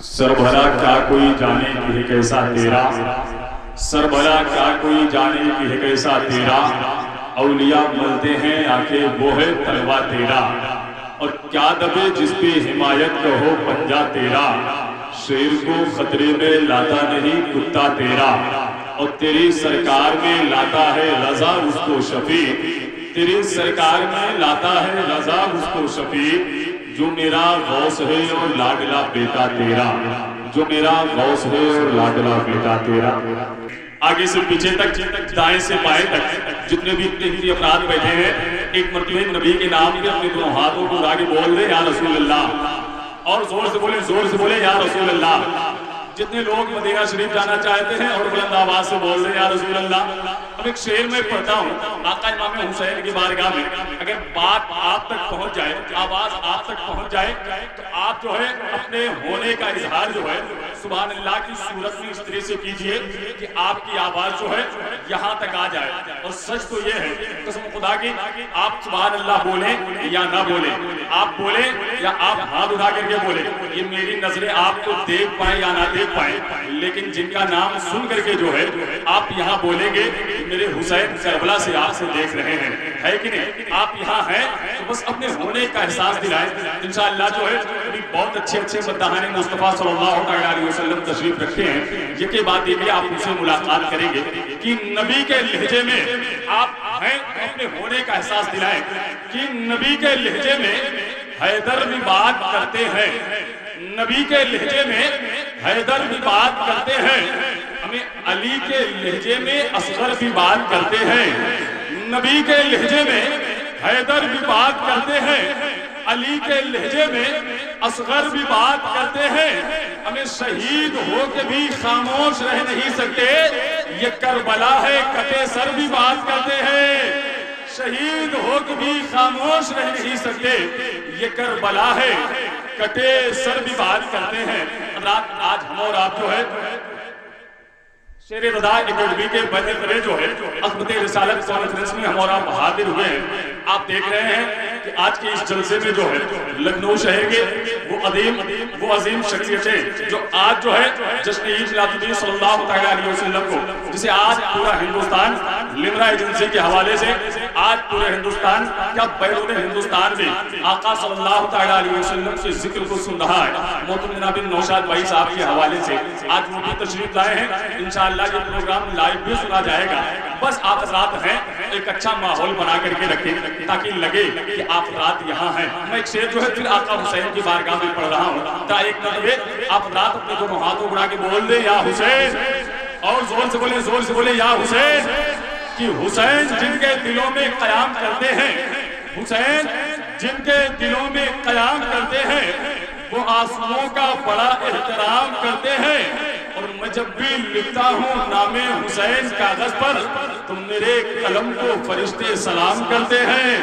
سربھلا کیا کوئی جانے کی ہے کیسا تیرا؟ سربھلا کیا کوئی جانے کی ہے کیسا تیرا؟ اولیاء ملتے ہیں، آنکھیں وہ ہے تلوہ تیرا۔ اور کیا دبے جس پہ حمایت کا ہو پنجا تیرا؟ شیر کو خطرے میں لاتا نہیں کتا تیرا۔ اور تیری سرکار میں لاتا ہے رضا، اس کو شفیق۔ تیری سرکار میں لاتا ہے رضا، اس کو شفیق۔ جو میرا غوث ہے اور لاڈلا بیٹا تیرا، جو میرا غوث ہے اور لاڈلا بیٹا تیرا۔ آگے سے پیچھے تک، دائیں سے بائیں تک، جتنے بھی اتنے افراد بیٹھے ہیں، ایک مرتبہ نبی کے نام کے اپنے دونوں ہاتھوں کو آگے بول دے یا رسول اللہ۔ اور زور سے بولے زور سے بولے یا رسول اللہ۔ جتنے لوگ مدینہ شریف جانا چاہتے ہیں اور بلند آواز سے بول رہے ہیں، یا رسول اللہ اب ایک شعر میں پڑھتا ہوں آقا امام حسین کی بارگاہ میں۔ اگر بات آپ تک پہنچ جائے، آواز آپ تک پہنچ جائے، تو آپ جو ہے اپنے ہونے کا اظہار جو ہے، سبحان اللہ کی صورت میں اس طرح سے کیجیے کہ آپ کی آواز جو ہے یہاں تک آ جائے۔ اور سچ تو یہ ہے، قسم خدا کی، آپ سبحان اللہ بولیں یا نہ بولیں۔ آپ بولیں یا آپ ہاتھ اٹھا کر کے بولیں، یہ میری نظریں آپ کو دیکھ پائیں یا نہ دیکھ پائیں لیکن جن کا نام سن کر کے جو ہے، آپ یہاں بولیں گے میرے حسین کربلا سے آپ سے دیکھ رہے ہیں۔ ہے کہ نہیں؟ آپ یہاں ہیں تو بس اپنے ہونے کا احساس دلائیں۔ انشاءاللہ جو ہے بہت اچھے اچھے مدہان مصطفیٰ صلی اللہ علیہ وسلم تشریف رکھتے ہیں۔ یہ کہ بات یہ کہ آپ ان سے ملاقات کریں گے کہ نبی کے لہجے میں آپ ہیں اپنے ہونے کا احساس دلائیں۔ کہ نبی کے لہجے میں حیدر بھی بات کرتے ہیں۔ نبی کے لہجے میں حیدر بھی بات کرتے ہیں۔ ہمیں علی کے لہجے میں اصغر بھی بات کرتے ہیں۔ نبی کے لہجے میں حیدر بھی بات کرتے ہیں۔ علی کے لہجے میں اصغر بھی بات کرتے ہیں۔ ہمیں شہید ہو کے بھی خاموش رہ نہیں سکتے۔ یہ کربلا ہے کٹے سر بھی بات کرتے ہیں۔ شہید ہو کے بھی خاموش رہ نہیں سکتے۔ یہ کربلا ہے کٹے سر بھی بات کرتے ہیں۔ آج ہم اور آپ جو ہے شیر رضا اکیڈمی کے بین کرے جو ہے عظمت رسالت کانفرنس میں ہم اور آپ حاضر ہوئے ہیں۔ آپ دیکھ رہے ہیں کہ آج کے اس جلسے میں جو ہے لکھنؤ شہر کے وہ عظیم وہ عظیم شخصیتیں جو آج جو ہے جشن عید میلاد النبی صلی اللہ علیہ وسلم کو، جسے آج پورا ہندوستان لمرا ایجنسی کے حوالے سے آج پورے ہندوستان، کیا بیرون ہندوستان میں آقا صلی اللہ علیہ وسلم سے ذکر کو سن رہا ہے؟ محترم جناب نوشاد بھائی صاحب کے حوالے سے آج وہ بھی تشریف لائے ہیں۔ انشاءاللہ یہ پروگرام لائیو بھی سنا جائے گا۔ بس آپ حضرات ہیں، ایک اچھا ماحول بنا کر کے رکھیں۔ تاکہ لگے کہ آپ حضرات یہاں ہیں۔ میں ایک شیر جو ہے پھر آقا حسین کی بارگاہ میں پڑھ رہا ہوں۔ تا ایک مرتبے آپ حضرات اپنے دونوں ہاتھوں بڑھا کے بول دیں، یا حسین۔ اور زور سے بولیں، زور سے بولیں، یا حسین۔ کہ حسین جن کے دلوں میں قیام کرتے ہیں، حسین جن کے دلوں میں قیام کرتے ہیں، وہ آسموں کا بڑا احترام کرتے ہیں۔ اور میں جب بھی لکھتا ہوں نام حسین کاغذ پر تو میرے قلم کو فرشتے سلام کرتے ہیں۔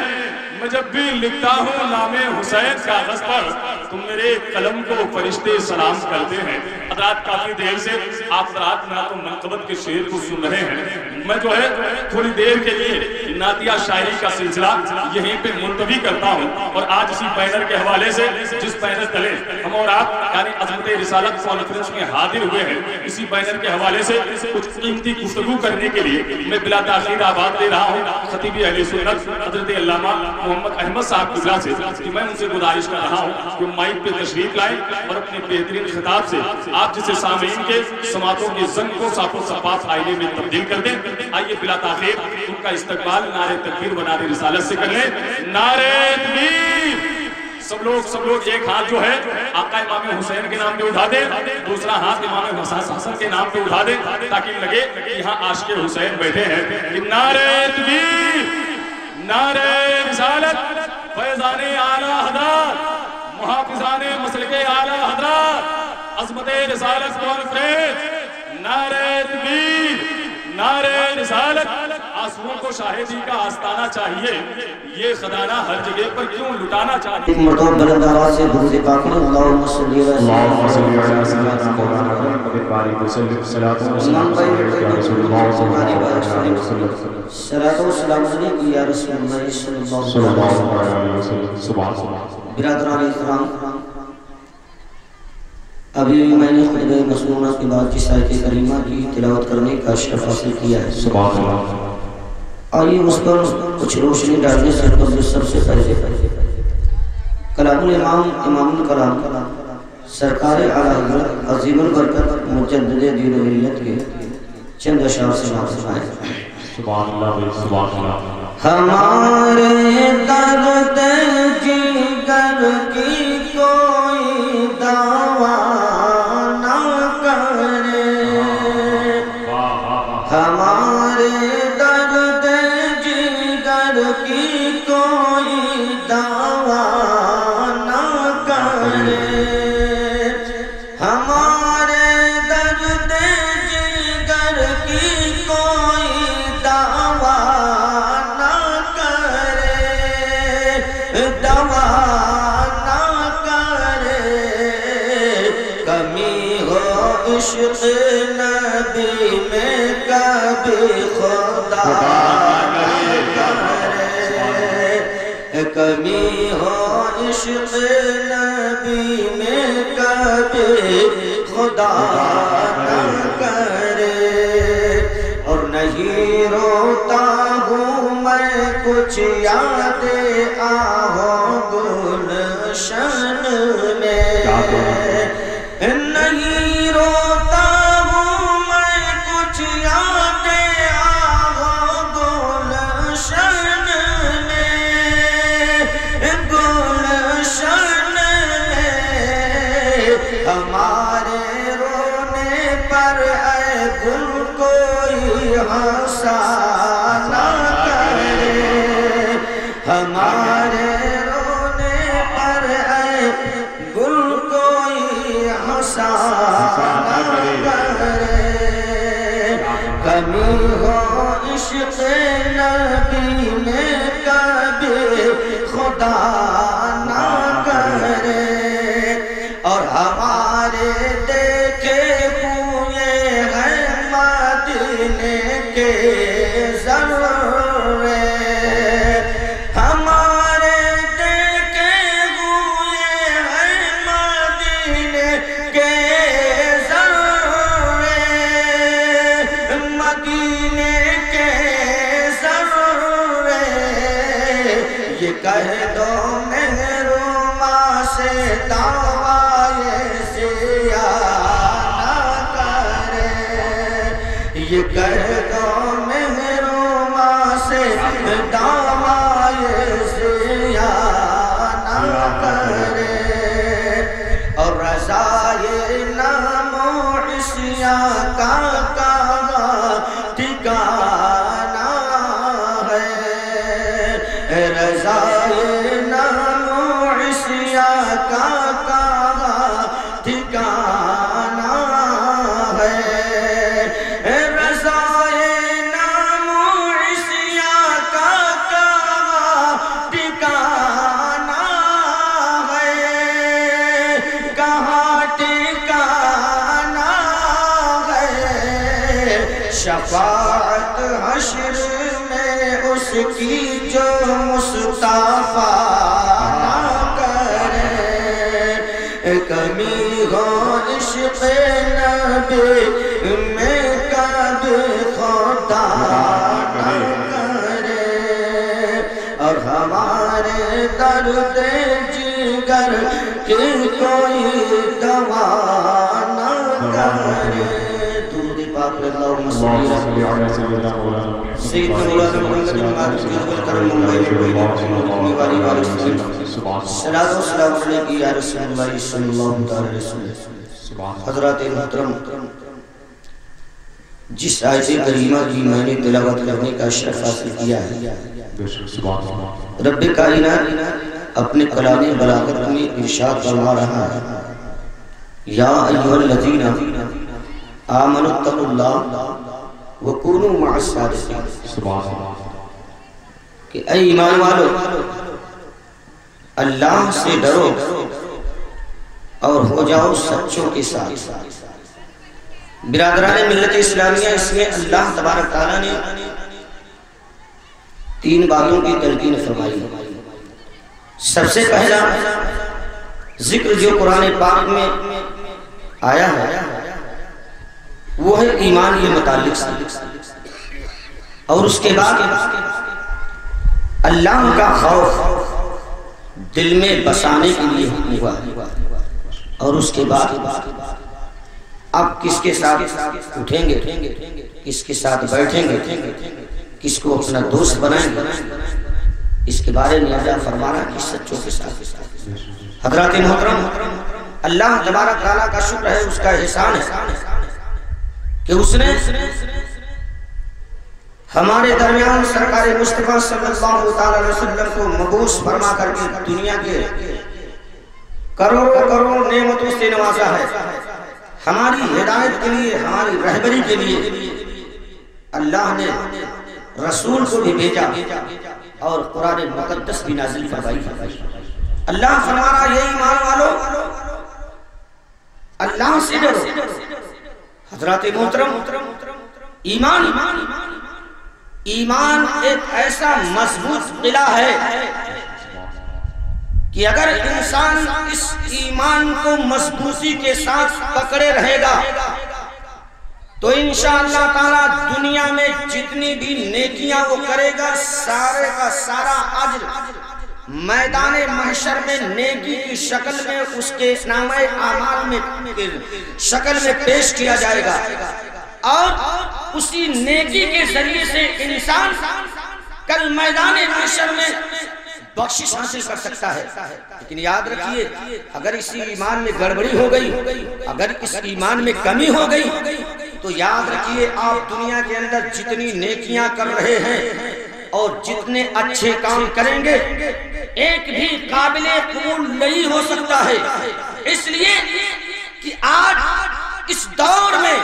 میں جب بھی لکھتا ہوں نام حسین کاغذ پر تو میرے قلم کو فرشتے سلام کرتے ہیں۔ حضرات کافی دیر سے آپ حضرات نعت و منقبت کے شعر کو سن رہے ہیں۔ میں جو ہے تھوڑی دیر کے لیے نعتیہ شاعری کا سلسلہ یہیں پہ منتوی کرتا ہوں اور آج اسی بینر کے حوالے سے جس بینر تلے ہم اور آپ یعنی عظمت رسالت کانفرنس میں حاضر ہوئے ہیں۔ اسی بینر کے حوالے سے کچھ قیمتی گفتگو کرنے کے لیے میں بلا تاخیر آباد دے رہا ہوں۔ خطیب اہل سنت حضرت علامہ محمد احمد صاحب قبلہ سے کہ میں ان سے گزارش کر رہا ہوں کہ مائک پہ تشریف لائیں اور اپنے بہترین خطاب سے آپ جسے سامعین کے سماعتوں کے زنگ کو صاف و صفاف آئینے میں تبدیل کر دیں۔ آئیے بلا تاخیر ان کا استقبال نعرہ تکبیر و نعرہ رسالت سے کر لیں۔ نعرہ تکبیر سب لوگ سب لوگ ایک ہاتھ جو ہے، آقا امام حسین کے نام پہ اٹھا دیں، دوسرا ہاتھ امام حساس حسن کے نام پہ اٹھا دیں تاکہ لگے کہ یہاں عاشق حسین بیٹھے ہیں۔ کہ نعرہ تکبیر نعرہ رسالت فیضان اعلی حضرات محافظان مسلک اعلی حضرات عظمت رسالت کانفرنس نعرہ تکبیر نعرہ رسالت آسموں کو شاہدی کا آستانہ چاہیے۔ یہ خدانہ ہر جگہ پر کیوں لٹانا چاہیے ایک مرتبہ بلند آواز سے درود پاک میں اللہ اللهم صل سيدنا محمد وبارك وسلم رسول الله عليه وسلم صلاة و سلام علیکم یا رسول اللہ صلی اللہ علیہ وسلم۔ برادران احترام ابھی میں نے خطب مسنونہ کے بعد جس آیت کریمہ کی تلاوت کرنے کا شرف حاصل کیا ہے۔ سبحان اللہ۔ آئیے اس پر کچھ روشنی ڈالنے سے قبل سب سے پہلے کلام الامام امام الکلام سرکار اعلیٰ حضرت عظیم البرکت مجدد دین و ملت کے چند اشعار سے نازل آئے سبحان اللہ سبحان اللہ۔ ہمارے درد کی کوئی کمی ہو عشق نبی میں کبھی خدا نہ کرے۔ اور نہیں روتا ہوں میں کچھ یاد آہو گلشن میں۔ میں کی کوئی دوا نہ کرے۔ درود پاک اللہ اللهم مسلم صل على سيدنا مولانا سید مولانا محمد بن مالک جبل کرم ممبئی میں کوئی والی والی وسلم۔ سبحان اللہ۔ صلاۃ و سلام علیہ یا رسول اللہ صلی اللہ تعالی وسلم سبحان اللہ۔ حضرات محترم، جس آیت کریمہ کی میں نے تلاوت کرنے کا شرف حاصل کیا ہے، رب کائنات اپنے کلام بلاغت میں ارشاد فرما رہا ہے، یا ایوہ الذین آمنوا اتقوا اللہ وکونوا مع الصادقین۔ کہ اے ایمان والو، اللہ سے ڈرو۔ اور ہو جاؤ سچوں کے ساتھ۔ برادران ملت اسلامیہ، اس میں اللہ تبارک تعالیٰ نے تین باتوں کی تلقین فرمائی۔ سب سے پہلا ذکر جو قرآن پاک میں آیا ہے، وہ ہے ایمان کے متعلق سے۔ اور اس کے بعد اللہ کا خوف دل میں بسانے کے لیے ہوا ہے۔ اور اس کے بعد آپ کس کے ساتھ اٹھیں گے؟ کس کے ساتھ بیٹھیں گے؟ کس کو اپنا دوست بنائیں گے؟ اس کے بارے میں اللہ فرمانا کہ سچوں کے ساتھ۔ حضرات محترم، اللہ تبارک تعالیٰ کا شکر ہے، اس کا احسان ہے کہ اس نے ہمارے درمیان سرکار مصطفیٰ صلی اللہ علیہ وسلم کو مبوس فرما کر کے دنیا کے کروڑوں کروڑوں نعمتوں سے نوازا ہے۔ ہماری ہدایت کے لیے، ہماری رہبری کے لیے اللہ نے رسول کو بھی بھیجا اور قرآن مقدس بھی نازل فرمائی۔ اللہ فرمانا یہ ایمان والو، اللہ سے ڈرو۔ حضرات محترم، ایمان ایمان ایک ایسا مضبوط قلعہ ہے کہ اگر انسان اس ایمان کو مضبوطی کے ساتھ پکڑے رہے گا، تو انشاءاللہ تعالی دنیا میں جتنی بھی نیکیاں وہ کرے گا، سارے کا سارا عجر میدان محشر میں نیکی کی شکل میں اس کے نام اعمال میں شکل میں پیش کیا جائے گا۔ اور اسی نیکی کے ذریعے سے انسان کل میدان محشر میں بخشش حاصل کر سکتا ہے۔ لیکن یاد رکھیے، اگر اسی ایمان میں گڑبڑی ہو گئی، اگر اس ایمان میں کمی ہو گئی، تو یاد رکھیے، آپ دنیا کے اندر جتنی نیکیاں کر رہے ہیں اور جتنے اچھے کام کریں گے، ایک بھی قابل قبول نہیں ہو سکتا ہے۔ اس لیے کہ آج اس دور میں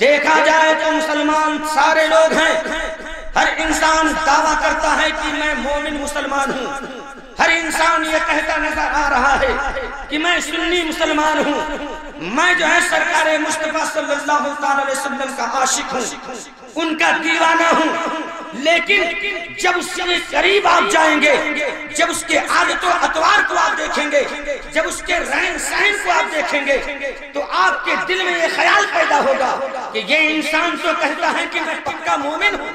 دیکھا جائے تو مسلمان سارے لوگ انسان دعویٰ کرتا ہے کہ میں مومن مسلمان ہوں۔ ہر انسان یہ کہتا نظر آ رہا ہے کہ میں سنی مسلمان ہوں۔ میں جو ہے سرکار مصطفیٰ صلی اللہ علیہ وسلم کا عاشق ہوں۔ ان کا دیوانہ ہوں۔ لیکن جب اس کے قریب آپ جائیں گے، جب اس کے عادت و اتوار کو آپ دیکھیں گے، جب اس کے رہن سہن کو آپ دیکھیں گے، تو آپ کے دل میں یہ خیال پیدا ہوگا کہ یہ انسان تو کہتا ہے کہ میں پکا مومن ہوں۔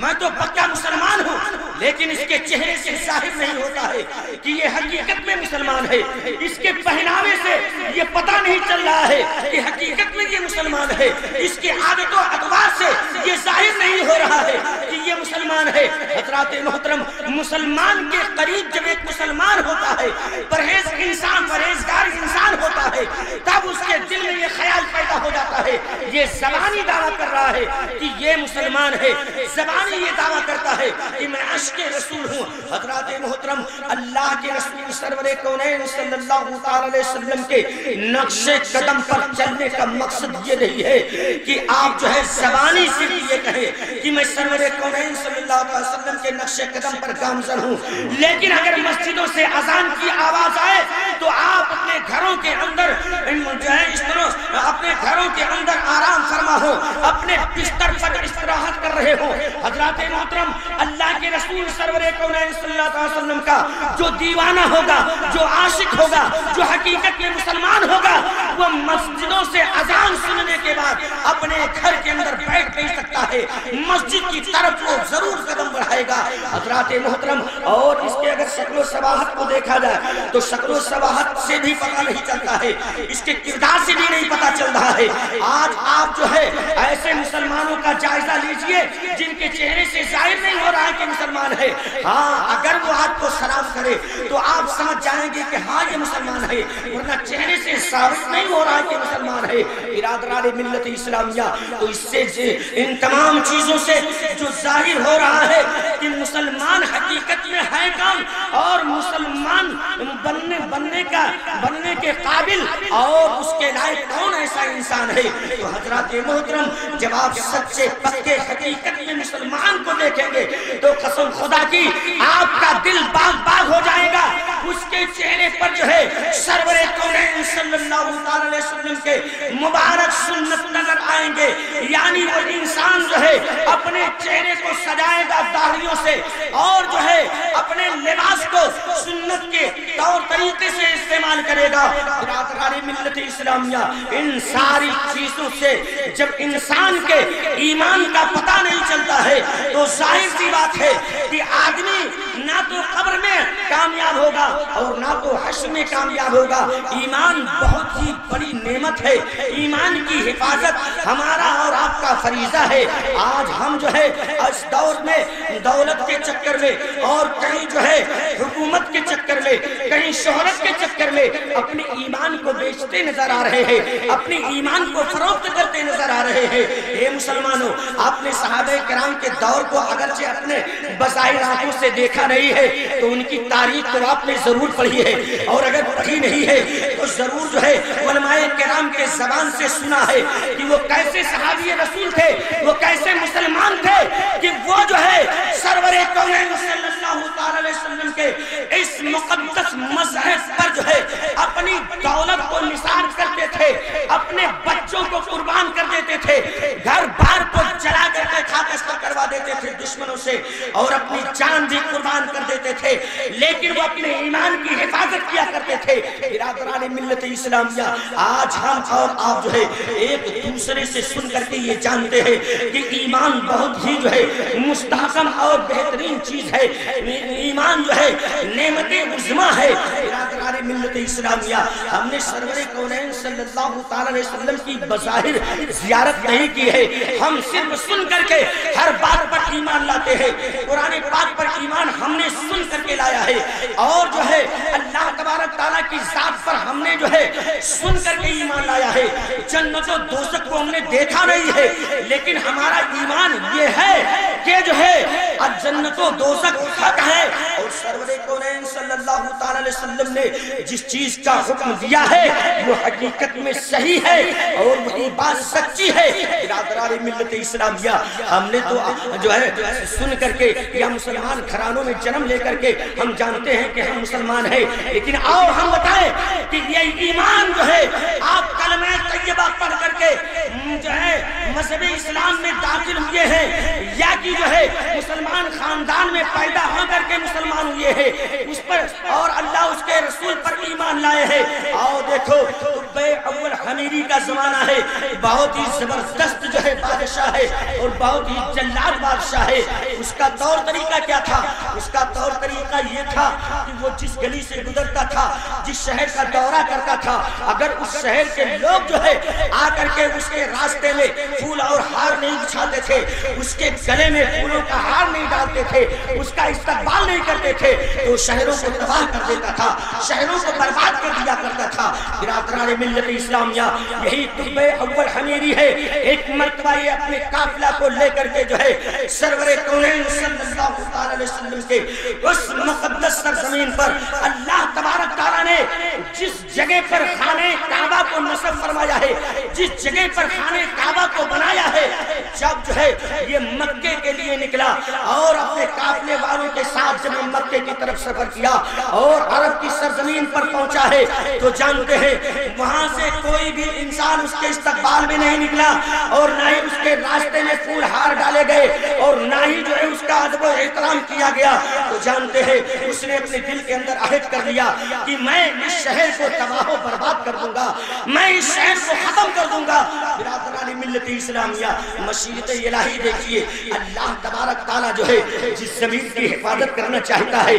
میں تو پکا مسلمان ہوں، لیکن اس کے چہرے سے ظاہر نہیں ہوتا ہے کہ یہ حقیقت میں مسلمان ہے۔ اس کے پہناوے سے یہ پتہ نہیں چل رہا ہے کہ حقیقت میں یہ مسلمان ہے۔ اس کے عادت و اتوار سے یہ ظاہر نہیں ہو رہا ہے کہ یہ مسلمان ہے۔ حضرات محترم، مسلمان کے قریب جب ایک مسلمان ہوتا ہے، پرہیز انسان، پرہیزگار انسان ہوتا ہے، تب اس کے دل میں یہ خیال پیدا ہو جاتا ہے۔ یہ زبانی دعویٰ کر رہا ہے کہ یہ مسلمان ہے۔ زبانی یہ دعویٰ کرتا ہے کہ میں عشق رسول ہوں۔ حضرات محترم، اللہ کے رسول سرور کونین صلی اللہ علیہ وسلم کے نقش قدم پر چلنے کا مقصد یہ نہیں ہے کہ آپ جو ہے زبانی صرف یہ کہیں کہ میں سرور کونین صلی اللہ علیہ وسلم کے نقش قدم پر گامزن ہوں۔ لیکن اگر مسجدوں سے اذان کی آواز آئے تو آپ اپنے گھروں کے اندر جو ہے، اس طرح اپنے گھروں کے اندر آرام فرما ہو، اپنے بستر پر استراحت کر رہے ہو۔ حضرات محترم، اللہ کے رسول سرور کونین صلی اللہ علیہ وسلم کا جو دیوانہ ہوگا، جو عاشق ہوگا، جو حقیقت میں مسلمان ہوگا، وہ مسجدوں سے اذان سننے کے بعد اپنے گھر کے اندر بیٹھ نہیں سکتا ہے۔ مسجد کی طرف وہ ضرور قدم بڑھائے گا۔ حضرات محترم، اور اس کے اگر شکل و سباحت کو دیکھا جائے، تو شکل و سباحت سے بھی پتہ نہیں چلتا ہے، اس کے کردار سے بھی نہیں پتہ چل رہا ہے۔ آج آپ جو ہے، ایسے مسلمانوں کا جائزہ لیجیے، جن کے چہرے سے ظاہر نہیں ہو رہا ہے کہ مسلمان ہے۔ ہاں اگر وہ آپ کو سلام کرے، تو آپ سمجھ جائیں گے کہ ہاں یہ مسلمان ہے۔ ورنہ چہرے سے ثابت نہیں ہو رہا ہے کہ مسلمان ہے۔ ارادرار ملت اسلامیہ۔ تو اس سے ان تمام چیزوں سے جو ظاہر ہو رہا ہے کہ مسلمان حقیقت میں ہے کون اور مسلمان بننے بننے کا، بننے کے قابل اور اس کے لائق کون ایسا انسان ہے؟ تو حضرات محترم، جب آپ سچے، پکے حقیقت میں مسلمان کو دیکھیں گے تو قسم خدا کی آپ کا دل باغ باغ ہو جائے گا۔ اس کے چہرے پر جو ہے سرور کونین صلی اللہ علیہ وسلم کے مبارک سنت نظر آئیں گے۔ یعنی وہ انسان جو ہے اپنے چہرے کو سجائے گا داڑھیوں سے اور جو ہے اپنے لباس کو سنت کے طور طریقے سے استعمال کرے گا۔ برادران ملت اسلامیہ، ان ساری چیزوں سے جب انسان کے ایمان کا پتہ نہیں چلتا ہے تو ظاہر سی بات ہے کہ آدمی نہ تو قبر میں کامیاب ہوگا اور نہ تو حشر میں کامیاب ہوگا۔ ایمان بہت ہی بڑی نعمت ہے۔ ایمان کی حفاظت ہمارا اور آپ کا فریضہ ہے۔ آج ہم جو ہے، اس دور میں، دولت کے چکر میں اور کہیں جو ہے، حکومت کے چکر میں، کہیں شہرت کے چکر میں اپنے ایمان کو بیچتے نظر آ رہے ہیں۔ اپنے ایمان کو فروخت کرتے نظر آ رہے ہیں۔ اے مسلمانوں، آپ نے صحابہ کرام کے دور کو اگرچہ اپنے بظاہر آنکھوں سے دیکھا نہیں ہے، تو ان کی تاریخ تو آپ نے ضرور پڑھی ہے اور اگر پڑھی نہیں ہے، تو ضرور جو ہے علماء کرام کے زبان سے سنا ہے کہ وہ کیسے صحابی رسول تھے، وہ کیسے مسلمان تھے، کہ وہ جو ہے سرور کونین صلی اللہ علیہ وسلم کے اس مقدس مذہب پر جو ہے اپنی دولت کو نثار کرتے تھے، اپنے بچوں کو قربان کر دیتے تھے، گھر بار کو جلا کر کے خاکستر کروا دیتے تھے دشمنوں سے، اور اپنی جان بھی قربان کر دیتے تھے۔ لیکن وہ اپنے ایمان کی حفاظت کیا کرتے تھے؟ برادران ملت اسلامیہ، آج ہم اور آپ جو ہے، ایک دوسرے سے سن کر کے یہ جانتے ہیں کہ ایمان بہت ہی جو ہے مستحکم اور بہترین چیز ہے۔ ایمان جو ہے نعمت عظمہ ہے۔ برادران ملت اسلامیہ، ہم نے سرور کونین صلی اللہ تعالی علیہ وسلم کی بظاہر زیارت نہیں کی ہے۔ ہم صرف سن کر کے ہر بات پر ایمان لاتے ہیں۔ قرآن پاک پر ایمان ہم نے سن کر کے لایا ہے۔ اور جو ہے، اللہ تبارک تعالیٰ کی ذات پر ہم نے جو ہے سن کر کے ایمان لایا ہے۔ جنت و دوزخ کو ہم نے دیکھا نہیں ہے، لیکن ہمارا ایمان یہ ہے کہ جو ہے جنت و دوزخ حق ہے۔ اور سرور کونین صلی اللہ تعالی علیہ وسلم نے جس چیز کا حکم دیا ہے، وہ حقیقت میں صحیح ہے اور وہی بات سچی ہے۔ برادران ملت اسلامیہ، ہم نے تو جو ہے، سن کر کے یا مسلمان گھرانوں میں جنم لے کر کے ہم جانتے ہیں کہ ہم مسلمان ہیں۔ لیکن آؤ ہم بتائیں کہ یہ ایمان جو ہے، آپ کلمہ طیبہ پڑھ کر کے جو ہے، مذہب اسلام میں داخل ہوئے ہیں۔ یا کہ جو ہے، مسلمان مسلمان خاندان میں پیدا ہو کر کے مسلمان ہوئے ہیں۔ اس پر اور اللہ اس کے رسول پر ایمان لائے ہیں۔ آؤ دیکھو بے اول حمیری کا زمانہ ہے۔ بہت ہی زبردست جو ہے بادشاہ ہے اور بہت ہی جلال بادشاہ ہے۔ اس کا طور طریقہ کیا تھا؟ اس کا طور طریقہ یہ تھا کہ وہ جس گلی سے گزرتا تھا، جس شہر کا دورہ کرتا تھا، اگر اس شہر کے لوگ جو ہے آ کر کے اس کے راستے میں پھول اور ہار نہیں بچھاتے تھے، اس کے گلے میں پھولوں کا ہار نہیں نہیں ڈالتے تھے، اس کا استقبال نہیں کرتے تھے، تو شہروں کو تباہ کر دیتا تھا، شہروں کو برباد کر دیا کرتا تھا۔ برادران ملت اسلامیہ، یہی طب اول حمیری ہے۔ ایک مرتبہ یہ اپنے قافلہ کو لے کر کے جو ہے، سرور کونین صلی اللہ علیہ وسلم کے اس مقدس سرزمین پر اللہ تبارک تعالیٰ نے جس جگہ پر خانے کعبہ کو نصب فرمایا ہے، جس جگہ پر خانے کعبہ کو بنایا ہے، جب جو ہے، یہ مکے کے لیے نکلا۔ اور اپنے قافلے والوں کے ساتھ جب مکے کی طرف سفر کیا اور عرب کی سرزمین پر پہنچا ہے، تو جانتے ہیں وہاں سے کوئی بھی انسان اس کے استقبال میں نہیں نکلا اور نہ ہی اس کے راستے میں پھول ہار ڈالے گئے اور نہ ہی جو ہے اس کا ادب و احترام کیا گیا۔ تو جانتے ہیں اس نے اپنے دل کے اندر عہد کر لیا کہ میں اس شہر کو تباہ و برباد کر دوں گا، میں اس شہر کو ختم کر دوں گا۔ برادران ملت اسلامیہ مشیت الہی دیکھیے، اللہ تبارک تعالیٰ جو ہے، جس زمین کی حفاظت کرنا چاہتا ہے،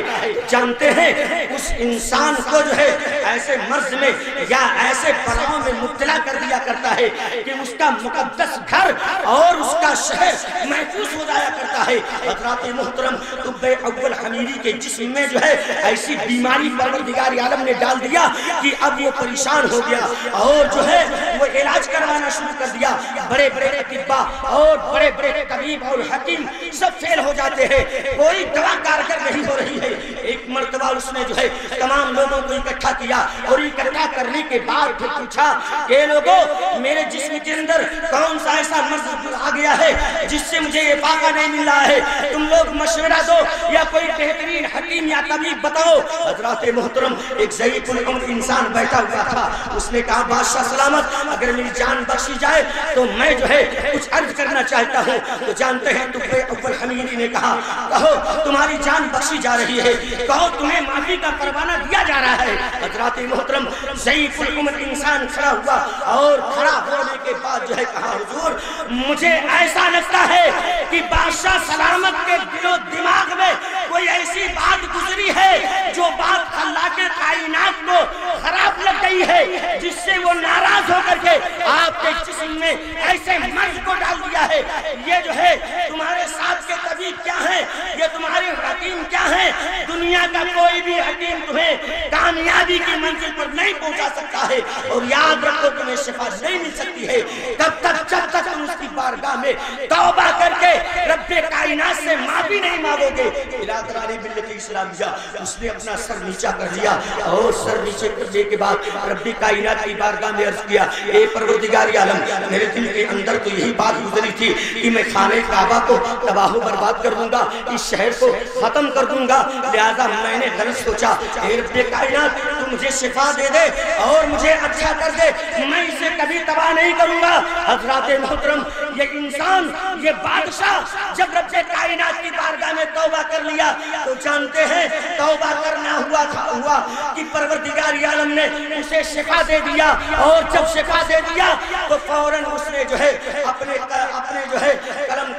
جانتے ہیں، اس انسان کو جو ہے، ایسے مرض میں یا ایسے پڑاؤں میں مبتلا کر دیا کرتا ہے کہ اس کا مقدس گھر اور اس کا شہر محفوظ ہو جایا کرتا ہے۔ حضرات محترم طب اول حمیری کے جسم میں جو ہے، ایسی بیماری پروردگار عالم نے ڈال دیا کہ اب وہ پریشان ہو گیا اور جو ہے، وہ علاج کروانا شروع کر دیا۔ بڑے بڑے طبا اور بڑے بڑے طبیب اور حکیم سب فیل ہو جاتے ہیں۔ کوئی دوا کارگر نہیں ہو رہی ہے۔ ایک مرتبہ اس نے جو ہے تمام لوگوں کو اکٹھا کیا اور اکٹھا کرنے کے بعد پھر پوچھا کہ لوگوں میرے جسم کے اندر کون سا ایسا مرض آ گیا ہے جس سے مجھے یہ فاقہ نہیں مل رہا ہے؟ تم لوگ مشورہ دو یا کوئی بہترین حکیم یا طبیب بتاؤ؟ حضرات محترم، ایک ضعیف العمر انسان بیٹھا ہوا تھا۔ اس نے کہا، بادشاہ سلامت، اگر میری جان بخشی جائے تو میں جو ہے کچھ عرض کرنا چاہتا ہوں۔ تو جانتے ہیں، تم اول حمیر حمیدی نے کہا، کہو، تمہاری جان بخشی جا رہی ہے۔ کہو، تمہیں معافی کا پروانہ دیا جا رہا ہے۔ حضرات محترم، ضعیف العمر انسان کھڑا ہوا اور کھڑا ہونے کے بعد جو ہے کہا، حضور، مجھے ایسا لگتا ہے کہ بادشاہ سلامت کے دل و دماغ میں کوئی ایسی بات گزری ہے جو بات اللہ کے کائنات کو خراب لگ گئی ہے، جس سے وہ ناراض ہو کر کے آپ کے جسم میں ایسے مرض کو ڈال دیا ہے۔ یہ جو ہے، تمہارے ساتھ کے طبیعت طبیب کیا ہے؟ یہ تمہارے حکیم کیا ہے؟ دنیا کا کوئی بھی حکیم تمہیں کامیابی کی منزل پر نہیں پہنچا سکتا ہے اور یاد رکھو، تمہیں شفا نہیں مل سکتی ہے۔ تب تک، جب تک تم اس کی بارگاہ میں توبہ کر کے رب کائنات سے معافی نہیں مانگو گے۔ برادرانی ملت اسلامیہ اس نے اپنا سر نیچا کر لیا اور سر نیچے کرنے کے بعد رب کائنات کی بارگاہ میں عرض کیا، اے پروردگار عالم، میرے دل کے اندر تو یہی بات گزری تھی کہ میں خانہ کعبہ کو تباہ و برباد برباد کر دوں گا، اس شہر کو ختم کر دوں گا۔ لہذا میں نے غلط سوچا، اے رب کائنات، تو مجھے شفا دے دے اور مجھے اچھا کر دے۔ میں اسے کبھی تباہ نہیں کروں گا۔ حضرات محترم، یہ انسان، یہ بادشاہ جب رب کائنات کی بارگاہ میں توبہ کر لیا، تو جانتے ہیں توبہ کرنا ہوا تھا، ہوا کہ پروردگار عالم نے اسے شفا دے دیا۔ اور جب شفا دے دیا، تو فوراً اس نے جو ہے اپنے اپنے جو ہے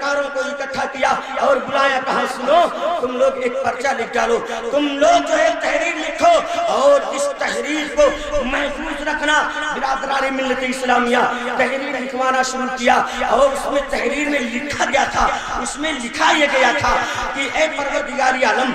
کلمکاروں کو اکٹھا کیا اور بلایا کہا، سنو، تم لوگ ایک پرچہ لکھ ڈالو۔ تم لوگ جو ہے تحریر لکھو اور اس تحریر کو محفوظ رکھنا۔ برادران ملت اسلامیہ، تحریر لکھوانا شروع کیا اور اس میں تحریر میں لکھا گیا تھا۔ اس میں لکھا یہ گیا تھا کہ، اے پروردگار عالم،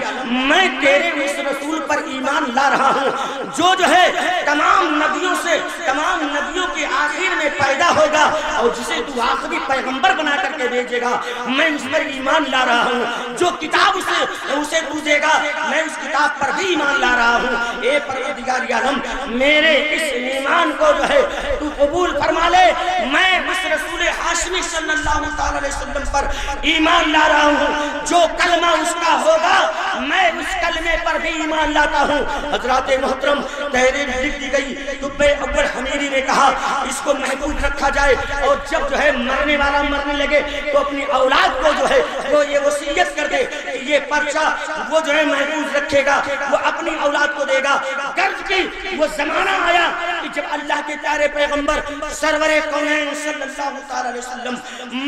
میں تیرے اس رسول پر ایمان لا رہا ہوں۔ جو جو ہے تمام نبیوں سے، تمام نبیوں کے آخر میں پیدا ہوگا اور جسے تو آخری پیغمبر بنا کر کے بھیجے گا۔ میں اس پر ایمان لا رہا ہوں۔ جو کتاب اسے اسے تو گا، میں اس کتاب پر بھی ایمان لا رہا ہوں۔ اے پروردگار عالم میرے اس ایمان کو جو ہے تو قبول فرما لے۔ میں اس رسول ہاشمی صلی اللہ علیہ وسلم پر ایمان لا رہا ہوں۔ جو کلمہ اس کا ہوگا، میں اس کلمے پر بھی ایمان لاتا ہوں۔ حضرات محترم، تحریر لکھ دی گئی۔ طب اول حمیری نے کہا، اس کو محفوظ رکھا جائے۔ اور جب جو ہے مرنے والا مرنے لگے، تو اپنی اولاد کو جو ہے، وہ یہ وصیت کر دے کہ یہ پرچہ وہ جو ہے محفوظ رکھے گا، وہ اپنی اولاد کو دے گا۔ قرض کی وہ زمانہ آیا کہ جب اللہ کے پیارے پیغمبر پیغمبر سرور کونین صلی اللہ علیہ وسلم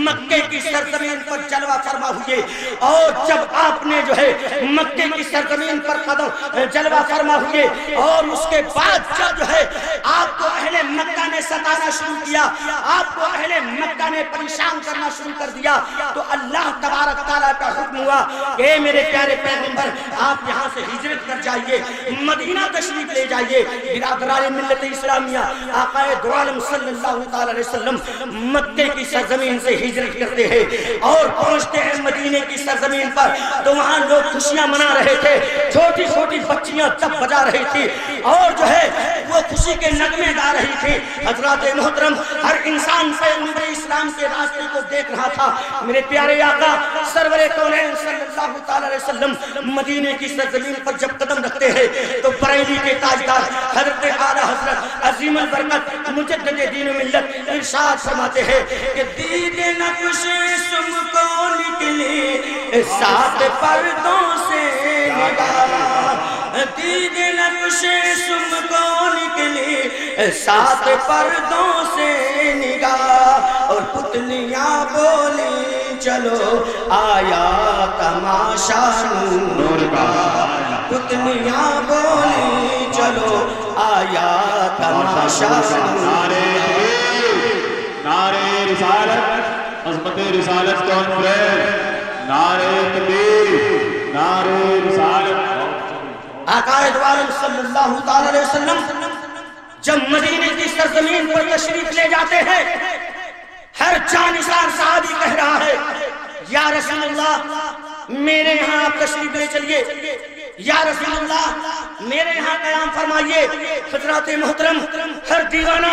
مکے کی سرزمین پر جلوہ فرما ہوئے۔ اور جب آپ نے جو ہے مکے کی سرزمین پر قدم جلوہ فرما ہوئے اور اس کے بعد جب جو ہے آپ کو اہل مکہ نے ستانا شروع کیا، آپ کو اہل مکہ نے پریشان کرنا شروع کر دیا، تو اللہ تبارک تعالیٰ کا حکم ہوا کہ میرے پیارے پیغمبر، آپ یہاں سے ہجرت کر جائیے، مدینہ تشریف لے جائیے۔ برادران ملت اسلامیہ، آقا دو عالم صلی اللہ علیہ وسلم مکے کی سرزمین سے ہجرت کرتے ہیں اور پہنچتے ہیں مدینے کی سرزمین پر تو وہاں لوگ خوشیاں منا رہے تھے چھوٹی چھوٹی بچیاں تب بجا رہی تھی اور جو ہے وہ خوشی کے نغمے گا رہی تھی۔ حضرات محترم، ہر انسان سے عمر اسلام کے راستے کو دیکھ رہا تھا۔ میرے پیارے آقا، سرور کونین صلی اللہ علیہ وسلم مدینے کی سرزمین پر جب قدم رکھتے ہیں تو بریلی کے تاجدار حضرت اعلی حضرت عظیم البرکت مجدد دین و ملت ارشاد فرماتے ہیں کہ دید نقش سم کو نکلی سات پردوں سے نگاہ دید نقش سم کو نکلی سات پردوں سے نگاہ اور پتلیاں بولی، چلو آیا تماشا نور کا۔ پتلیاں بولی چلو آیا تماشا۔ نعرے تکبیر نعرے رسالت عظمت رسالت کانفرنس نعرے تکبیر نعرے رسالت۔ آقائد عالم صلی اللہ تعالی علیہ وسلم جب مدینے کی سرزمین پر تشریف لے جاتے ہیں ہر جانسار صحابی کہہ رہا ہے یا رسول اللہ میرے یہاں آپ تشریف لے چلیے۔ یا رسول اللہ میرے یہاں قیام فرمائیے، حضرات محترم، ہر دیوانہ،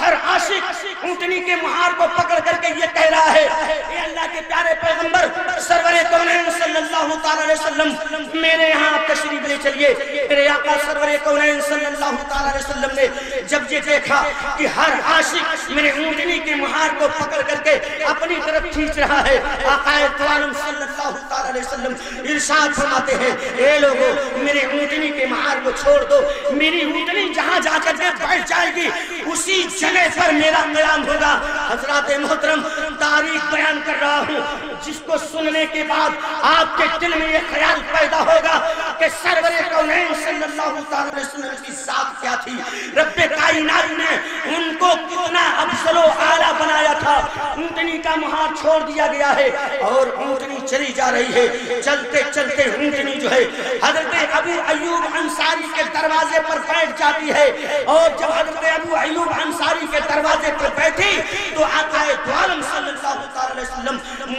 ہر عاشق اونٹنی کے مہار کو پکڑ کر کے یہ کہہ رہا ہے، اے اللہ کے پیارے پیغمبر، سرور کونین صلی اللہ تعالی علیہ وسلم، میرے یہاں آپ تشریف لے چلیے۔ میرے آقا سرور کونین صلی اللہ تعالی علیہ وسلم نے جب یہ دیکھا کہ ہر عاشق میرے اونٹنی کے مہار کو پکڑ کر کے اپنی طرف کھینچ رہا ہے، آقا عالم صلی اللہ تعالی علیہ وسلم ارشاد فرماتے ہیں، اے لوگو، میرے اونٹنی کے مہار کو چھوڑ دو، میری اونٹنی جہاں جا کر کے بیٹھ جائے گی، اسی جگہ پر میرا قیام ہوگا۔ حضرات محترم، تاریخ بیان کر رہا ہوں۔ جس کو سننے کے بعد آپ کے دل میں یہ خیال پیدا ہوگا کہ سرور کونین صلی اللہ تعالی علیہ وسلم کی ذات کیا تھی۔ رب کائنات نے ان کو کتنا افضل و اعلیٰ بنایا تھا۔ اونٹنی کا مہار چھوڑ دیا گیا ہے اور اونٹنی چلی جا رہی ہے۔ چلتے چلتے اونٹنی جو ہے، حضرت ابو ایوب انصاری کے دروازے پر بیٹھ جاتی ہے۔ اور جب حضرت ابو ایوب انصاری کے دروازے پر بیٹھی، تو آقا عالم صلی اللہ علیہ وسلم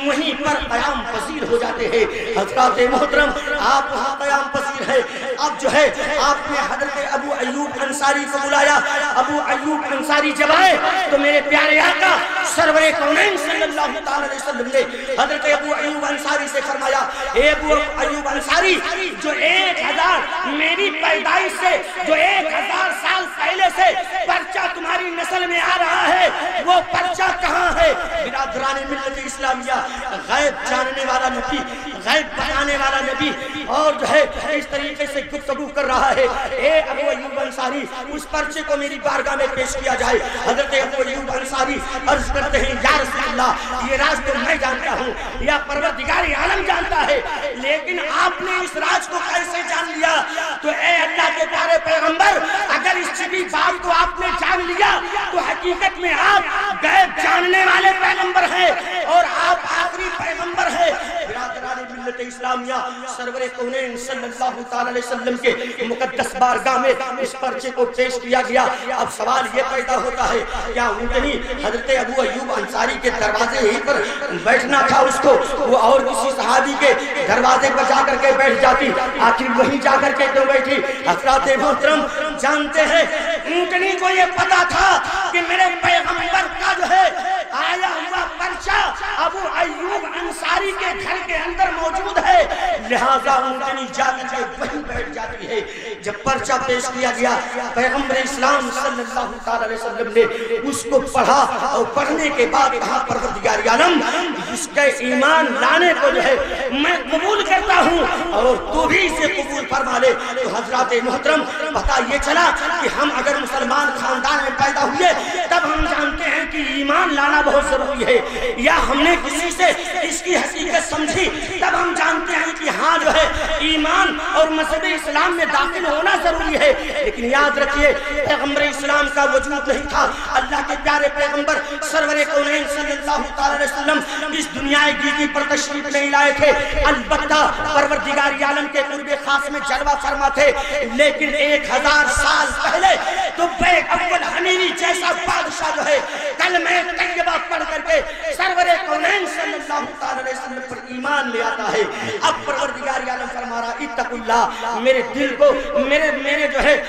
وہیں پر قیام پذیر ہو جاتے ہیں۔ حضرات محترم، آپ وہاں قیام پذیر ہے اب جو ہے، آپ نے حضرت ابو ایوب انصاری کو بلایا۔ ابو ایوب انصاری جب آئے، تو میرے پیارے آقا کا سرور کونین صلی اللہ تعالی علیہ وسلم نے حضرت ابو ایوب انصاری سے فرمایا، اے ابو ایوب انصاری، جو ایک ہزار میری پیدائش سے، جو ایک ہزار سال پہلے سے پرچہ تمہاری نسل میں آ رہا ہے، وہ پرچہ کہاں ہے؟ برادران ملت اسلامیہ، غیب جاننے والا نبی غیب بتانے والا نبی اور جو ہے اس طریقے سے گفتگو کر رہا ہے۔ اے ابو ایوب انصاری، اس پرچے کو میری بارگاہ میں پیش کیا جائے۔ حضرت ابو ایوب انصاری عرض کرتے ہیں، یا رسول اللہ، یہ راز تو میں جانتا ہوں، یا پروردگار عالم جانتا ہے، لیکن آپ نے اس راز کو کیسے جان لیا؟ تو اے اللہ کے پیارے پیغمبر، اگر اس چھپی بات کو آپ نے جان لیا، تو حقیقت میں آپ غیب جاننے والے پیغمبر ہیں اور آپ آخری پیغمبر ہیں۔ برادران ملت اسلامیہ سرور کونین صلی اللہ تعالی علیہ وسلم کے مقدس بارگاہ میں اس پرچے کو پیش کیا گیا۔ اب سوال یہ پیدا ہوتا ہے، کیا اونٹنی حضرت ابو ایوب انصاری کے دروازے ہی پر بیٹھنا تھا اس کو؟ وہ اور کسی صحابی کے دروازے پر جا کر کے بیٹھ جاتی۔ آخر وہیں جا کر کے کیوں بیٹھی؟ حضرات محترم جانتے ہیں۔ اونٹنی کو یہ پتا تھا کہ میرے پیغمبر کا جو ہے، آیا ہوا پرچہ ابو ایوب انصاری کے گھر کے اندر موجود ہے۔ لہذا اونٹنی جا کر کے وہیں بیٹھ جاتی ہے۔ جب پرچہ پیش کیا گیا، پیغمبر اسلام صلی اللہ علیہ وسلم نے اس کو پڑھا اور پڑھنے کے بعد کہا پروردگار عالم اس کے ایمان لانے کو جو ہے میں قبول کرتا ہوں۔ اور تو بھی اسے قبول فرما لے۔ تو حضرات محترم، پتہ یہ چلا کہ ہم اگر مسلمان خاندان میں پیدا ہوئے، تب ہم جانتے ہیں کہ ایمان لانا بہت ضروری ہے۔ یا ہم نے کسی سے اس کی حقیقت سمجھی؟ تب ہم جانتے ہیں کہ ہاں جو ہے، ایمان اور مذہب اسلام میں داخل ہونا ضروری ہے۔ لیکن یاد رکھیے، پیغمبر اسلام کا وجود نہیں تھا۔ اللہ کے پیارے پیغمبر سرور کونین صلی اللہ تعالی علیہ وسلم اس دنیا گیتی پر تشریف نہیں لائے تھے۔ البتہ پروردگار عالم کے قرب خاص میں جلوہ فرما تھے۔ لیکن ایک ہزار سال پہلے تو بے اول حمیری جیسا بادشاہ جو ہے، کلمہ طیبہ پڑھ کر کے سرور کونین صلی اللہ تعالی علیہ وسلم پر ایمان لے آتا ہے۔ اب پروردگار عالم فرما رہا اتق اللہ، میرے دل کو، میرے میرے جو ہے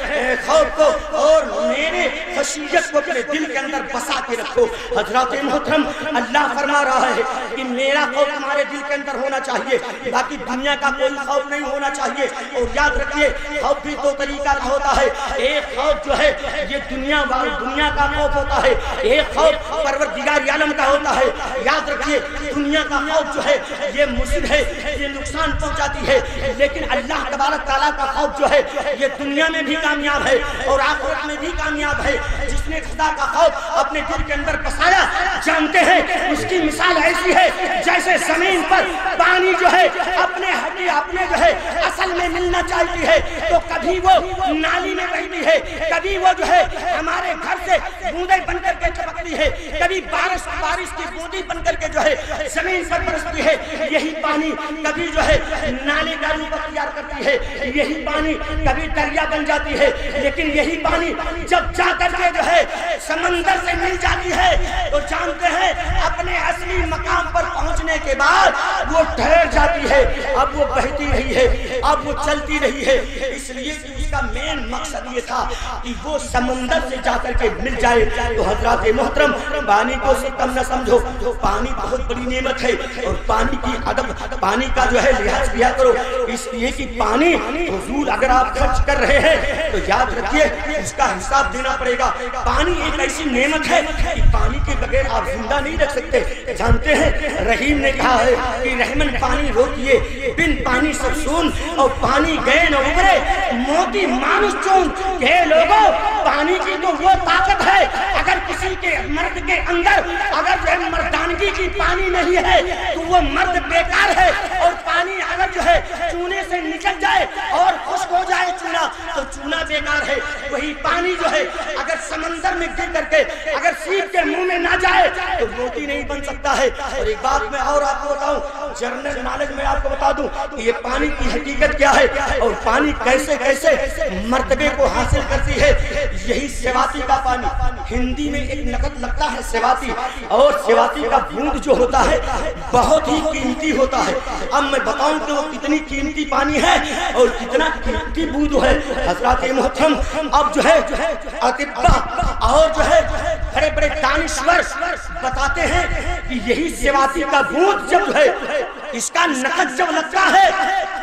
خوف کو اور میرے خشیت کو اپنے دل کے اندر بسا کے رکھو۔ حضرات محترم، اللہ فرما رہا ہے کہ میرا خوف تمہارے دل کے اندر ہونا چاہیے، باقی دنیا کا کوئی خوف نہیں ہونا چاہیے۔ اور یاد رکھیے، خوف بھی دو طریقہ کا ہوتا ہے۔ ایک خوف جو ہے، یہ دنیا دنیا کا خوف ہوتا ہے۔ ایک خوف پروردگار عالم کا ہوتا ہے۔ یاد رکھیے، دنیا کا خوف جو ہے، یہ مصر ہے یہ نقصان پہنچاتی ہے، لیکن اللہ تبارک تعالیٰ کا خوف جو ہے، یہ دنیا میں بھی کامیاب ہے اور آخرت میں بھی کامیاب ہے۔ جس نے خدا کا خوف اپنے دل کے اندر بسایا جانتے ہیں، اس کی مثال ایسی ہے، جیسے زمین پر پانی جو ہے، اپنے ہڈی اپنے جو ہے، اصل میں ملنا چاہتی ہے۔ تو کبھی وہ نالی میں بہتی ہے، کبھی وہ جو ہے، ہمارے گھر سے بوندے بن کر کے چپکتی ہے، کبھی بارش بارش کی بوندی بن کر کے جو ہے زمین پر برستی ہے، یہی پانی کبھی جو ہے نالے کا روپ اختیار کرتی ہے، یہی پانی کبھی دریا بن جاتی ہے۔ لیکن یہی پانی جب جا کر کے جو ہے سمندر سے مل جاتی ہے، تو جانتے ہیں اپنے اصلی مقام پر پہنچنے کے بعد وہ ٹھہر جاتی ہے۔ اب وہ بہتی رہی ہے، اب وہ چلتی رہی ہے۔ اس لیے کہ اس کا مین مقصد یہ تھا کہ وہ سمندر سے جا کر کے مل جائے۔ تو حضرات محترم پانی کو سے کم نہ سمجھو۔ سمجھو پانی بہت بڑی نعمت ہے اور پانی کی ادب، پانی کا جو ہے لحاظ کیا کرو۔ اس لیے کہ پانی حضور اگر آپ خرچ کر رہے ہیں، تو یاد رکھیے، اس کا حساب دینا پڑے گا۔ پانی ایک ایسی نعمت ہے کہ پانی کے بغیر آپ زندہ نہیں رکھ سکتے۔ جانتے ہیں، رحیم نے کہا ہے کہ رحمن پانی روکیے، بن پانی سب سون اور پانی گئے نہ ابرے موتی مانس چون۔ کہ لوگوں پانی کی تو وہ طاقت ہے۔ اگر کسی کے مرد کے اندر، اگر جو ہے مردانگی کی پانی نہیں ہے، تو وہ مرد بیکار ہے اور پانی اگر جو ہے چونے سے نکل جائے اور خشک ہو جائے چونا، تو چونا بیکار ہے۔ وہی پانی جو ہے، اگر سمندر میں گر کر کے، اگر سیپ کے منہ میں نہ جائے، تو موتی نہیں بن سکتا ہے۔ اور ایک بات میں اور آپ کو بتاؤں، جرنل نالج میں آپ کو بتا دوں کہ یہ پانی کی حقیقت کیا ہے اور پانی کیسے کیسے مرتبے کو حاصل کرتی ہے۔ یہی سیواتی کا پانی۔ ہندی میں ایک نقد لگتا ہے، سیواتی۔ اور سیواتی کا بوند جو ہوتا ہے، بہت ہی قیمتی ہوتا ہے۔ اب میں بتاؤں کہ وہ کتنی قیمتی پانی ہے اور کتنا قیمتی بوند ہے۔ حضرات محترم، اب جو ہے، اطباء اور جو ہے، بڑے بڑے دانشور بتاتے ہیں کہ یہی سیواتی کا بوند جب ہے، اس کا نقد جب لگتا ہے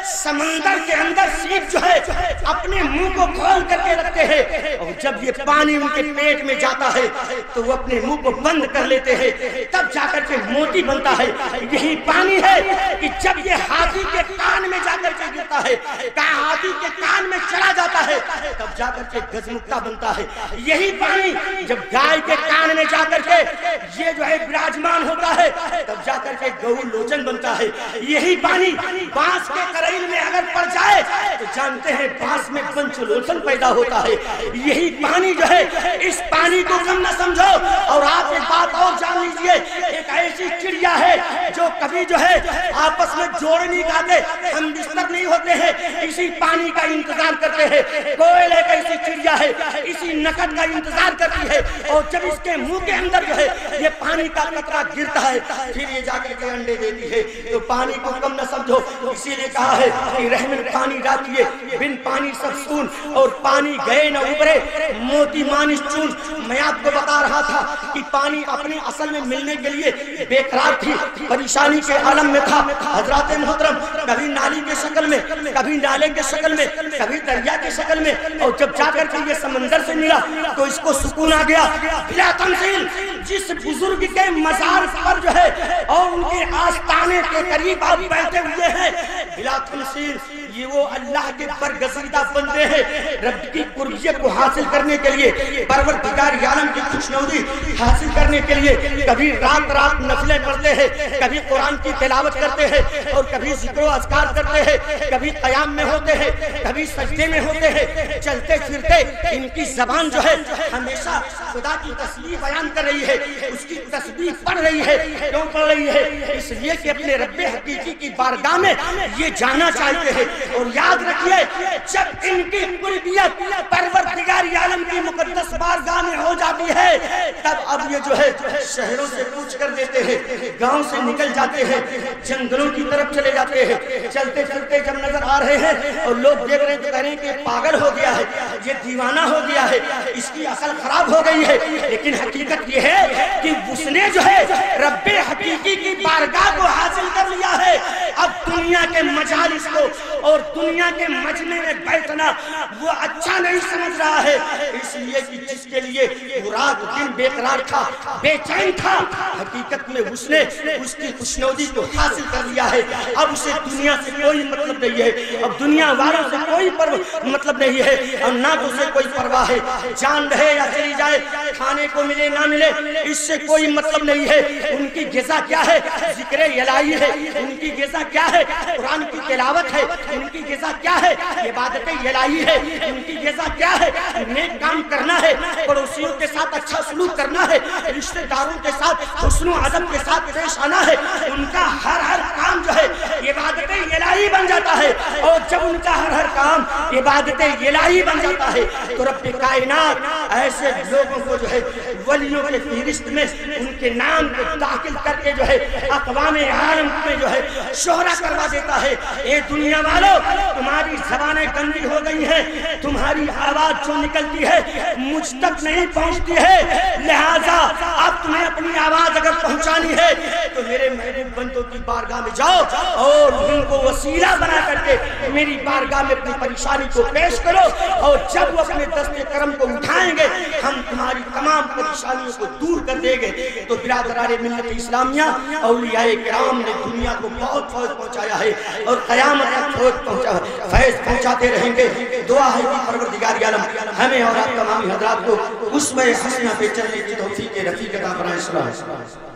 سمندر کے اندر سیپ جو ہے، اپنے منہ کو کھول کر کے رکھتے ہیں۔ اور جب یہ پانی ان کے پیٹ میں جاتا ہے، تو وہ اپنے منہ کو بند کر لیتے ہیں۔ تب جا کر کے موتی بنتا ہے۔ یہی پانی ہے کہ جب یہ ہاتھی کے کان میں جا کر کے گرتا ہے کہاں ہاتھی کے کان میں چلا جاتا ہے، تب جا کر کے گزمکتا بنتا ہے۔ یہی پانی جب گائے کے کان میں جا کر کے یہ جو ہے براجمان ہوتا ہے، تب جا کر کے گو لوچن بنتا ہے۔ یہی پانی بانس کے کریل میں اگر پڑ جائے تو جانتے ہیں بانس میں پنچ لوچن پیدا ہوتا ہے۔ یہی پانی جو ہے، اس پانی کو کم نہ سمجھو۔ اور آپ ایک بات اور جان لیجیے، ایک ایسی چڑیا ہے جو کبھی جو ہے آپس میں جوڑ نہیں کھاتے ہم بستر نہیں ہوتے ہیں، اسی پانی کا انتظار کرتے ہیں۔ کوئل ایک ایسی چڑیا ہے، اسی نقد کا انتظار کرتی ہے۔ اور جب اس کے منہ کے اندر جو ہے یہ پانی کا قطرہ گرتا ہے، پھر یہ جا کر کے انڈے دیتی ہے۔ تو پانی کو کم نہ سمجھو، اسی لیے کہا ہے ہے کہ رحمن پانی ڈاکیے بن پانی سب سون اور پانی گئے نہ ابرے موتی مانی چون۔ میں آپ کو بتا رہا تھا کہ پانی اپنے اصل میں ملنے کے لیے بیقرار تھی، پریشانی کے عالم میں تھا۔ حضرات محترم، کبھی نالی کے شکل میں، کبھی نالے کے شکل میں، کبھی دریا کے شکل میں۔ اور جب جا کر کے یہ سمندر سے ملا تو اس کو سکون آ گیا۔ بلا تنزیل، جس بزرگ کے مزار پر جو ہے اور ان کے آستانے کے قریب آپ بیٹھے ہوئے ہیں، بلا تنزیل یہ وہ اللہ کے برگزیدہ بندے ہیں۔ رب کی قربیت کو حاصل کرنے کے لیے، پروردگار عالم کی خوشنودی حاصل کرنے کے لیے کبھی رات رات نفلیں پڑھتے ہیں، کبھی قرآن کی تلاوت کرتے ہیں اور کبھی ذکر و اذکار کرتے ہیں۔ کبھی قیام میں ہوتے ہیں، کبھی سجدے میں ہوتے ہیں۔ چلتے پھرتے ان کی زبان جو ہے ہمیشہ خدا کی تسبیح بیان کر رہی ہے، اس کی تسبیح پڑھ رہی ہے۔ کیوں پڑھ رہی ہے؟ اس لیے کہ اپنے رب حقیقی کی بارگاہ میں یہ جانا چاہتے ہیں۔ اور یاد رکھیے جب ان کی قربیت پر پروردگار عالم کی مقدس بارگاہ میں ہو جاتی ہے، تب اب یہ جو ہے، شہروں سے پوچھ کر دیتے ہیں، گاؤں سے نکل جاتے ہیں، جنگلوں کی طرف چلے جاتے ہیں۔ چلتے چلتے جب نظر آ رہے ہیں اور لوگ دیکھ رہے ہیں تو کہہ رہے ہیں کہ پاگل ہو گیا ہے، یہ دیوانہ ہو گیا ہے، اس کی اصل خراب ہو گئی ہے۔ لیکن حقیقت یہ ہے کہ اس نے جو ہے رب حقیقی کی بارگاہ کو حاصل کر لیا ہے۔ اب دنیا کے مجالس کو اور دنیا کے مجمع میں بیٹھنا وہ اچھا نہیں سمجھ رہا۔ ہے۔ اس لیے کہ جس کے لیے وہ رات دن بے قرار تھا، بے چین تھا، حقیقت میں اس نے اس کی خوشنودی کو حاصل کر لیا ہے۔ اب اسے دنیا سے کوئی مطلب نہیں ہے۔ اب دنیا والوں سے کوئی پر مطلب نہیں ہے۔ اور نہ تو اسے کوئی پرواہ ہے۔ جان رہے یا چلی جائے، کھانے کو ملے نہ ملے، اس سے کوئی مطلب نہیں ہے۔ ان کی غذا کیا ہے؟ ذکر الہی ہے۔ ان کی غذا کیا ہے؟ قرآن کی تلاوت ہے۔ ان ان کی غذا کیا ہے؟ عبادت الہی ہے۔ ان کی غذا کیا ہے؟ نیک کام کرنا ہے، پڑوسیوں کے ساتھ اچھا سلوک کرنا ہے، رشتہ داروں کے ساتھ حسن و عدم کے ساتھ پیش آنا ہے۔ ان کا ہر ہر کام جو ہے عبادت الہی بن جاتا ہے۔ اور جب ان کا ہر ہر کام عبادت الہی بن جاتا ہے، تو رب کائنات ایسے لوگوں کو جو ہے ولیوں کے فہرست میں ان کے نام کو داخل کر کے جو ہے اقوام عالم میں جو ہے شہرہ کروا دیتا ہے۔ اے دنیا والوں تمہاری زبانیں گندی ہو گئی ہیں، تمہاری آواز جو نکلتی ہے مجھ تک نہیں پہنچتی ہے۔ لہذا اب تمہیں اپنی آواز اگر پہنچانی ہے تو میرے محبوب بندوں کی بارگاہ میں جاؤ اور ان کو وسیلہ بنا کر کے میری بارگاہ میں اپنی پریشانی کو پیش کرو اور جب وہ اپنے دست کرم کو اٹھائیں گے گے، ہم تمہاری تمام پریشانیوں کو دور کر دیں گے۔ تو برادرار ملت اسلامیہ، اولیاء کرام نے دنیا کو بہت فوج پہنچایا ہے اور قیامت تک فوج پہنچا فیض پہنچاتے رہیں گے۔ دعا ہے کہ پروردگار عالم ہمیں اور آپ تمامی حضرات کو اس میں حسنہ پہ چلنے کی توفیق رفیق عطا فرمائے۔